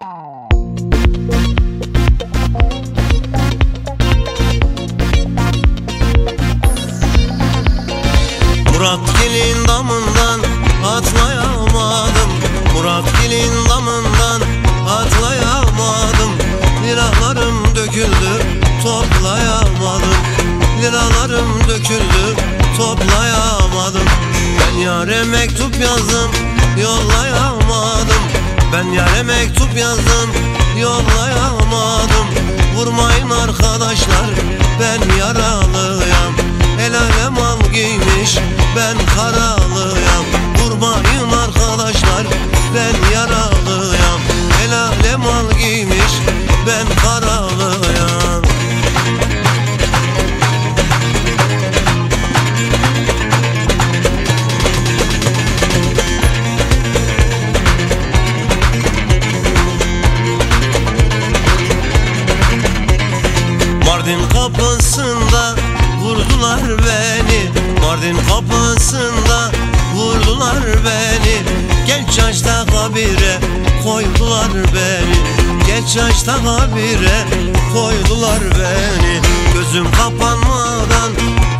Murat Gil'in damından atlayamadım. Murat Gil'in damından atlayamadım. Liralarım döküldü toplayamadım. Liralarım döküldü toplayamadım. Ben yare mektup yazdım yollayamadım Ben yare mektup yazdım yollayamadım. Vurmayın arkadaşlar ben yaralıyam El alem al giymiş ben karalıyam kapısında vurdular beni. Mardin kapısında vurdular beni. Genç yaşta kabire koydular beni. Genç yaşta kabire koydular beni. Gözüm kapanmadan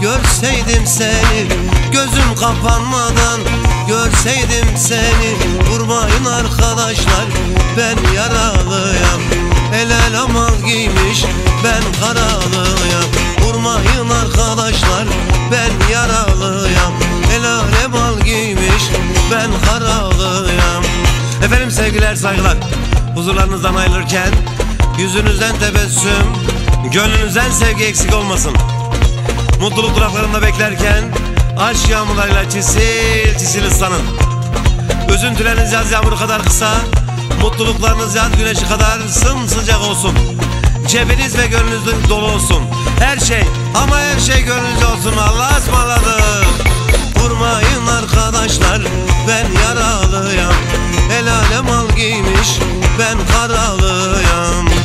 görseydim seni. Gözüm kapanmadan görseydim seni. Vurmayın arkadaşlar ben yaralıyam El el amal giymiş ben karalıyam yaralıyam. El alem al giymiş ben karalıyam Efendim sevgiler saygılar. Huzurlarınızdan ayrılırken Yüzünüzden tebessüm Gönlünüzden sevgi eksik olmasın. Mutluluk duraklarında beklerken Aşk yağmurlarıyla çisil çisil ıslanın. Üzüntüleriniz yaz yağmuru kadar kısa Mutluluklarınız yaz güneşi kadar sımsıcak olsun Cebiniz ve gönlünüz dolu olsun. Her şey ama her şey gönlünüzde olsun. Allah'a ısmarladık. Vurmayın arkadaşlar ben yaralıyam El alem al giymiş ben karalıyam